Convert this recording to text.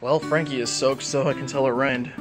Well, Frankie is soaked, so I can tell her rained.